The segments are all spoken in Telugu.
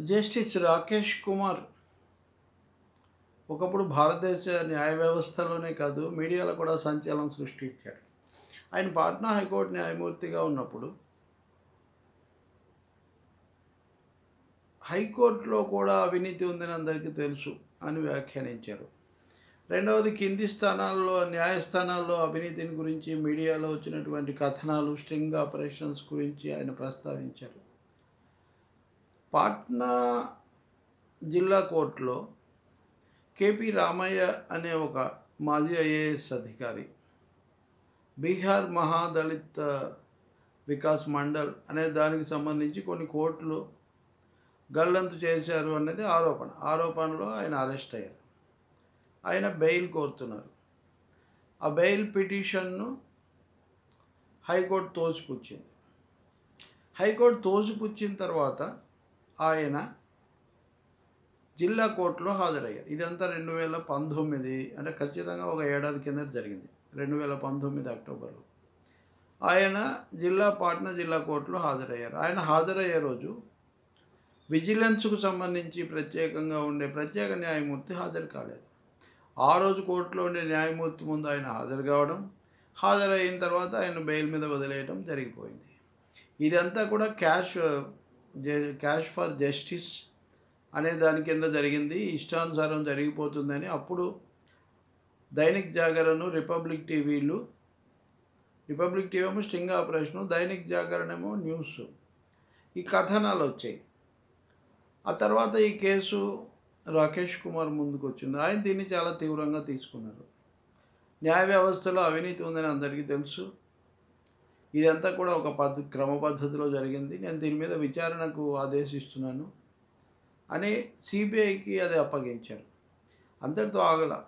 జస్టిస్ రాకేష్ కుమార్. ఒకప్పుడు భారతదేశ న్యాయ వ్యవస్థలోనే కాదు మీడియాలో కూడా సంచలనం సృష్టించాడు. ఆయన పాట్నా హైకోర్టు న్యాయమూర్తిగా ఉన్నప్పుడు హైకోర్టులో కూడా అవినీతి ఉందని అందరికీ తెలుసు అని వ్యాఖ్యానించారు. రెండవది కింది స్థానాల్లో న్యాయస్థానాల్లో అవినీతిని గురించి మీడియాలో వచ్చినటువంటి కథనాలు స్ట్రింగ్ ఆపరేషన్స్ గురించి ఆయన ప్రస్తావించారు. పాట్నా జిల్లా కోర్టులో కేపీ రామయ్య అనే ఒక మాజీ ఐఏఎస్ అధికారి బీహార్ మహాదళిత వికాస్ మండల్ అనే దానికి సంబంధించి కొన్ని కోర్టులు గల్లంతు చేశారు అనేది ఆరోపణ. ఆరోపణలో ఆయన అరెస్ట్ అయ్యారు. ఆయన బెయిల్ కోరుతున్నారు. ఆ బెయిల్ పిటిషన్ను హైకోర్టు తోసిపుచ్చింది. హైకోర్టు తోసిపుచ్చిన తర్వాత ఆయన జిల్లా కోర్టులో హాజరయ్యారు. ఇదంతా రెండు వేల పంతొమ్మిది అంటే ఖచ్చితంగా ఒక ఏడాది కింద జరిగింది. రెండు వేల పంతొమ్మిది అక్టోబర్లో. ఆయన జిల్లా పాట్నా జిల్లా కోర్టులో హాజరయ్యారు. ఆయన హాజరయ్యే రోజు విజిలెన్స్కు సంబంధించి ప్రత్యేకంగా ఉండే ప్రత్యేక న్యాయమూర్తి హాజరు కాలేదు. ఆ రోజు కోర్టులో ఉండే న్యాయమూర్తి ముందు ఆయన హాజరు కావడం హాజరైన తర్వాత ఆయన బెయిల్ మీద వదిలేయడం జరిగిపోయింది. ఇదంతా కూడా క్యాష్ క్యాష్ ఫర్ జస్టిస్ అనే దాని కింద జరిగింది. ఇష్టానుసారం జరిగిపోతుందని అప్పుడు దైనిక్ జాగరణను రిపబ్లిక్ టీవీలు రిపబ్లిక్ టీవీ ఏమో స్టింగ్ ఆపరేషను దైనిక్ జాగరణ ఏమో న్యూస్. ఈ కథనాలు వచ్చాయి. ఆ తర్వాత ఈ కేసు రాకేష్ కుమార్ ముందుకు వచ్చింది. ఆయన దీన్ని చాలా తీవ్రంగా తీసుకున్నారు. న్యాయ వ్యవస్థలో అవినీతి ఉందని అందరికీ తెలుసు. ఇదంతా కూడా ఒక పద్ధ క్రమ పద్ధతిలో జరిగింది. నేను దీని మీద విచారణకు ఆదేశిస్తున్నాను. అని సిబిఐకి అది అప్పగించారు. అందరితో ఆగల.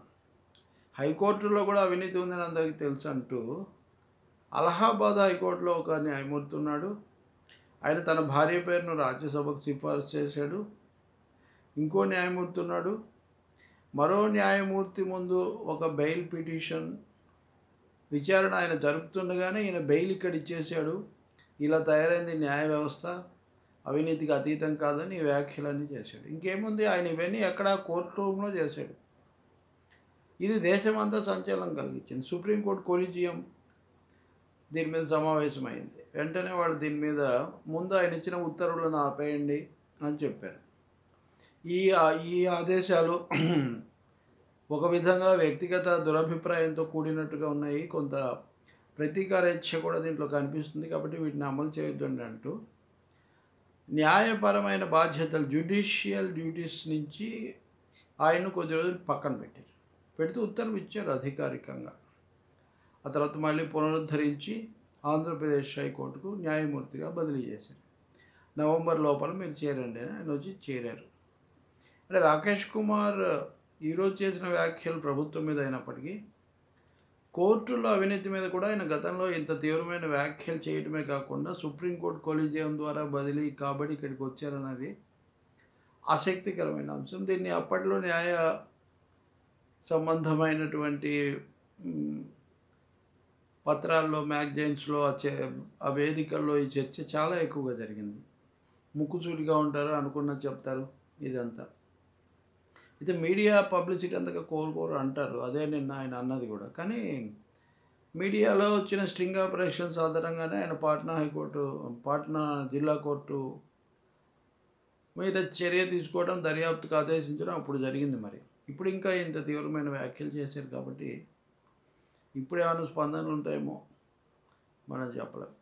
హైకోర్టులో కూడా అవినీతి ఉందని అందరికీ తెలుసు అంటూ అలహాబాద్ హైకోర్టులో ఒక న్యాయమూర్తి ఉన్నాడు. ఆయన తన భార్య పేరును రాజ్యసభకు సిఫార్సు చేశాడు. ఇంకో న్యాయమూర్తి ఉన్నాడు. మరో న్యాయమూర్తి ముందు ఒక బెయిల్ పిటిషన్ విచారణ ఆయన జరుపుతుండగానే ఈయన బెయిల్ ఇక్కడ ఇచ్చేశాడు. ఇలా తయారైంది న్యాయ వ్యవస్థ అవినీతికి అతీతం కాదని వ్యాఖ్యలన్నీ చేశాడు. ఇంకేముంది? ఆయన ఇవన్నీ ఎక్కడ కోర్టు రూమ్లో చేశాడు. ఇది దేశమంతా సంచలనం కలిగించింది. సుప్రీంకోర్టు కొలిజియం దీని మీద సమావేశమైంది. వెంటనే వాళ్ళు దీని మీద ముందు ఆయన ఇచ్చిన ఉత్తర్వులను ఆపేయండి అని చెప్పారు. ఈ ఈ ఆదేశాలు ఒక విధంగా వ్యక్తిగత దురభిప్రాయంతో కూడినట్టుగా ఉన్నాయి. కొంత ప్రతీకారేచ్ఛ కూడా దీంట్లో కనిపిస్తుంది కాబట్టి వీటిని అమలు చేయొద్దండి అంటూ. న్యాయపరమైన బాధ్యతలు జ్యుడిషియల్ డ్యూటీస్ నుంచి ఆయన కొద్ది రోజులు పక్కన పెట్టారు. పెడితే ఉత్తర్వు ఇచ్చారు అధికారికంగా. ఆ తర్వాత మళ్ళీ పునరుద్ధరించి ఆంధ్రప్రదేశ్ హైకోర్టుకు న్యాయమూర్తిగా బదిలీ చేశారు. నవంబర్ లోపల మీరు చేరండి అని ఆయన వచ్చి చేరారు. అంటే రాకేష్ కుమార్ ఈరోజు చేసిన వ్యాఖ్యలు ప్రభుత్వం మీద అయినప్పటికీ కోర్టుల్లో అవినీతి మీద కూడా ఆయన గతంలో ఇంత తీవ్రమైన వ్యాఖ్యలు చేయడమే కాకుండా సుప్రీంకోర్టు కొలిజియం ద్వారా బదిలీ కాబట్టి ఇక్కడికి వచ్చారన్నది ఆసక్తికరమైన అంశం. దీన్ని అప్పట్లో న్యాయ సంబంధమైనటువంటి పత్రాల్లో మ్యాగజైన్స్లో ఆ వేదికల్లో ఈ చర్చ చాలా ఎక్కువగా జరిగింది. ముక్కుసూటిగా ఉంటారు అనుకున్న చెప్తారు ఇదంతా. అయితే మీడియా పబ్లిసిటీ అంతగా కోరుకోరు అంటారు. అదే నిన్న ఆయన అన్నది కూడా. కానీ మీడియాలో వచ్చిన స్ట్రింగ్ ఆపరేషన్స్ ఆధారంగానే ఆయన పాట్నా హైకోర్టు పాట్నా జిల్లా కోర్టు మీద చర్య తీసుకోవడం దర్యాప్తుకు ఆదేశించడం అప్పుడు జరిగింది మరి. ఇప్పుడు ఇంకా ఇంత తీవ్రమైన వ్యాఖ్యలు చేశారు కాబట్టి ఇప్పుడే ఏమైనా స్పందనలు ఉంటాయేమో మనం చెప్పలేము